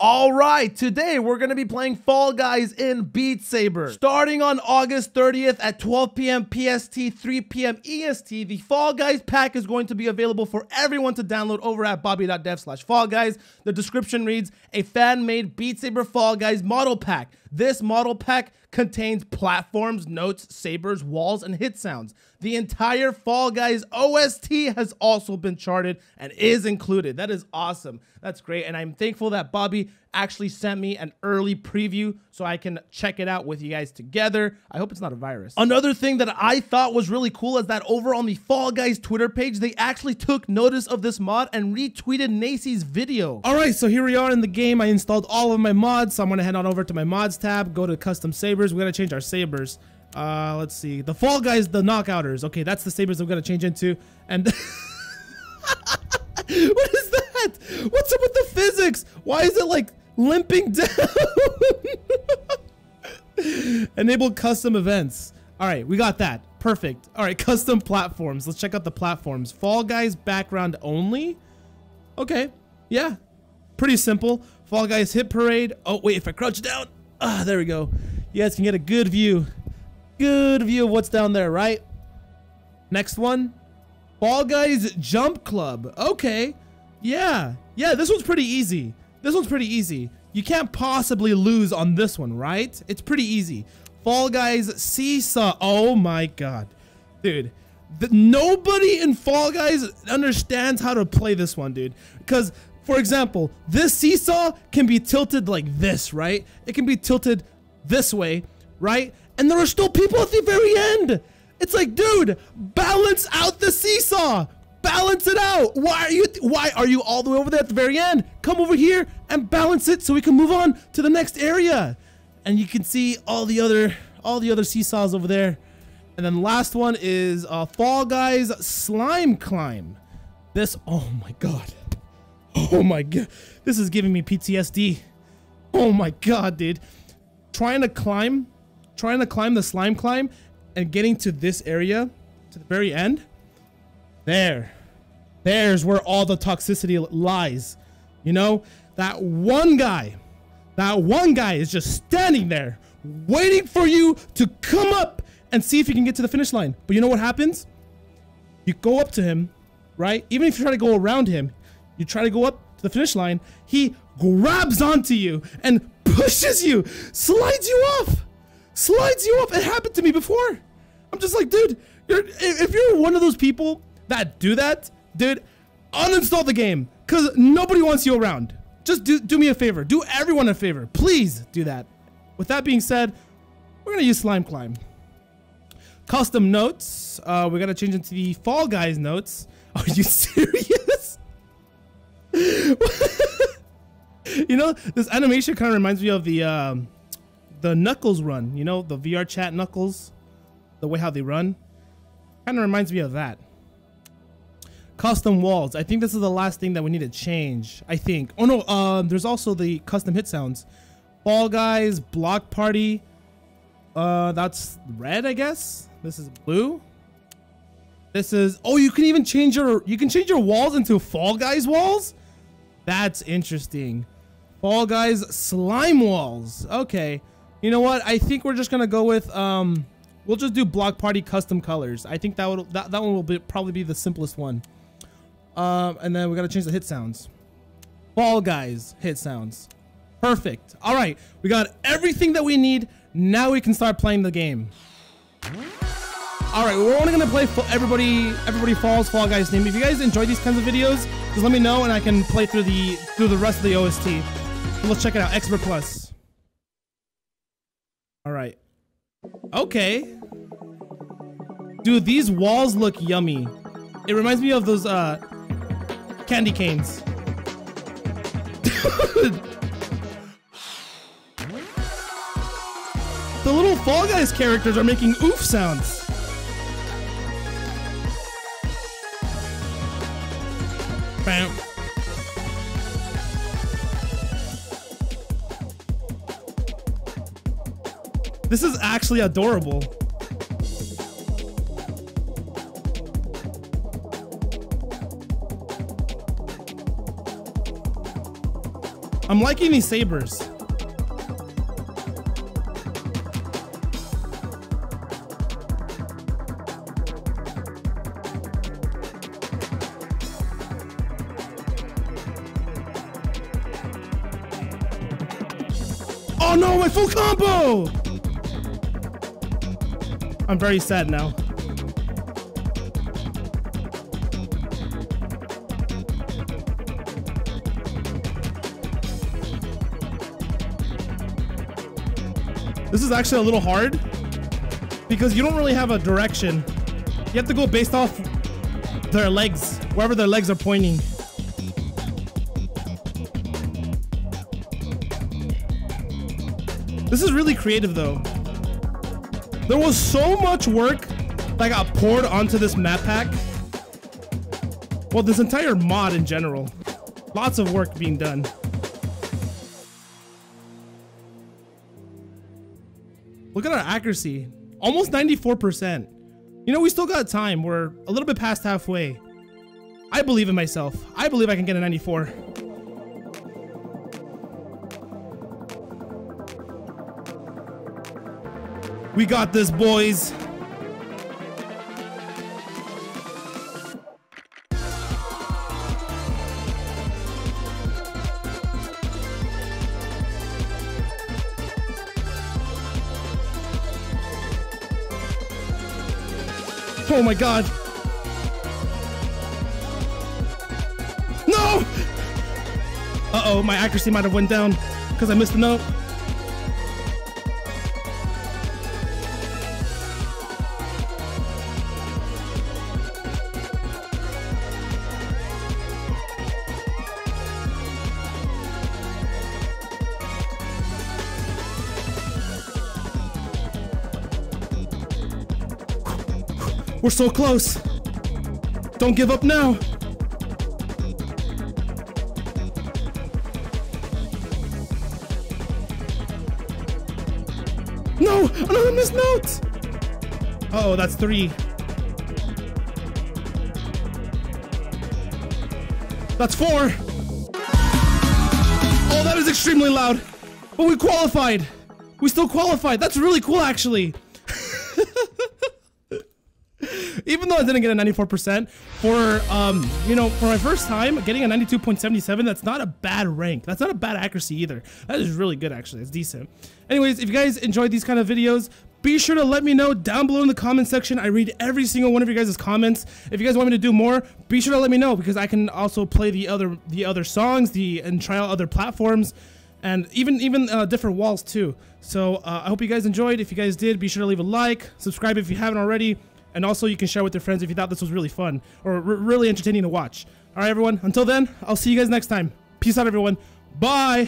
All right, today we're going to be playing Fall Guys in Beat Saber. Starting on August 30th at 12 p.m. PST, 3 p.m. EST, the Fall Guys pack is going to be available for everyone to download over at bobbie.dev slash Fall Guys. The description reads, a fan-made Beat Saber Fall Guys model pack. This model pack contains platforms, notes, sabers, walls, and hit sounds. The entire Fall Guys OST has also been charted and is included. That is awesome. That's great. And I'm thankful that Bobbie actually sent me an early preview so I can check it out with you guys together. I hope it's not a virus. Another thing that I thought was really cool is that over on the Fall Guys Twitter page, they actually took notice of this mod and retweeted Nacy's video. All right, so here we are in the game. I installed all of my mods, so I'm gonna head on over to my mods tab, go to custom sabers. We're gonna change our sabers. Uh, let's see. The Fall Guys, the knockouters. Okay, that's the sabers I'm gonna change into. And what is that? What's up with the physics? Why is it like limping down? Enable custom events. All right, we got that. Perfect. All right, custom platforms. Let's check out the platforms. Fall Guys background only. Okay, yeah, pretty simple. Fall Guys hit parade. Oh wait, if I crouch down, ah, there we go. You guys can get a good view good view of what's down there, right? Next one. Fall Guys Jump Club. Okay. Yeah. Yeah, this one's pretty easy. This one's pretty easy. You can't possibly lose on this one, right? It's pretty easy. Fall Guys Seesaw. Oh my god. Dude. The, nobody in Fall Guys understands how to play this one, dude. Because, for example, this seesaw can be tilted like this, right? It can be tilted this way, right? and there are still people at the very end. It's like, dude, balance out the seesaw. Balance it out. Why are you why are you all the way over there at the very end? Come over here and balance it so we can move on to the next area. And you can see all the other all the other seesaws over there. And then last one is uh, Fall Guys Slime Climb. This, oh my god. Oh my god. This is giving me PTSD. Oh my god, dude. Trying to climb trying to climb the slime climb and getting to this area to the very end. There. There's where all the toxicity lies. You know, that one guy, that one guy is just standing there waiting for you to come up and see if you can get to the finish line. But you know what happens? You go up to him, right? Even if you try to go around him, you try to go up to the finish line, he grabs onto you and pushes you, slides you off slides you off. It happened to me before. I'm just like, dude, you're, if you're one of those people that do that, dude, uninstall the game because nobody wants you around. Just do, do me a favor. Do everyone a favor. Please do that. With that being said, we're going to use Slime Climb. Custom notes. Uh, we're going to change into the Fall Guys notes. Are you serious? you know, this animation kind of reminds me of the... Um, the Knuckles run, you know, the VR chat Knuckles, the way how they run, kind of reminds me of that. Custom walls. I think this is the last thing that we need to change. I think. Oh no, um, there's also the custom hit sounds. Fall Guys, Block Party. Uh, that's red, I guess. This is blue. This is. Oh, you can even change your. You can change your walls into Fall Guys walls. That's interesting. Fall Guys slime walls. Okay. You know what? I think we're just gonna go with um, we'll just do block party custom colors. I think that would that, that one will be probably be the simplest one. Um, and then we gotta change the hit sounds. Fall guys hit sounds. Perfect. All right, we got everything that we need. Now we can start playing the game. All right, we're only gonna play for everybody. Everybody falls Fall Guys name. If you guys enjoy these kinds of videos, just let me know and I can play through the through the rest of the OST. So let's check it out. Expert Plus. All right. Okay. Dude, these walls look yummy. It reminds me of those uh candy canes. the little Fall Guys characters are making oof sounds. Bam. This is actually adorable. I'm liking these sabers. Oh no, my full combo! I'm very sad now. This is actually a little hard because you don't really have a direction. You have to go based off their legs, wherever their legs are pointing. This is really creative though. There was so much work that got poured onto this map pack. Well, this entire mod in general. Lots of work being done. Look at our accuracy. Almost 94%. You know, we still got time. We're a little bit past halfway. I believe in myself. I believe I can get a 94. We got this, boys. Oh my god. No! Uh-oh, my accuracy might have went down because I missed the note. We're so close. Don't give up now. No, another missed note. Uh oh, that's three. That's four. Oh, that is extremely loud. But we qualified. We still qualified. That's really cool, actually. Even though I didn't get a 94% for um you know for my first time getting a 92.77 that's not a bad rank that's not a bad accuracy either that is really good actually it's decent anyways if you guys enjoyed these kind of videos be sure to let me know down below in the comment section. I read every single one of you guys' comments. If you guys want me to do more, be sure to let me know because I can also play the other the other songs, the and try out other platforms, and even even uh, different walls too. So uh, I hope you guys enjoyed. If you guys did, be sure to leave a like, subscribe if you haven't already, and also you can share with your friends if you thought this was really fun or really entertaining to watch. All right, everyone. Until then, I'll see you guys next time. Peace out, everyone. Bye.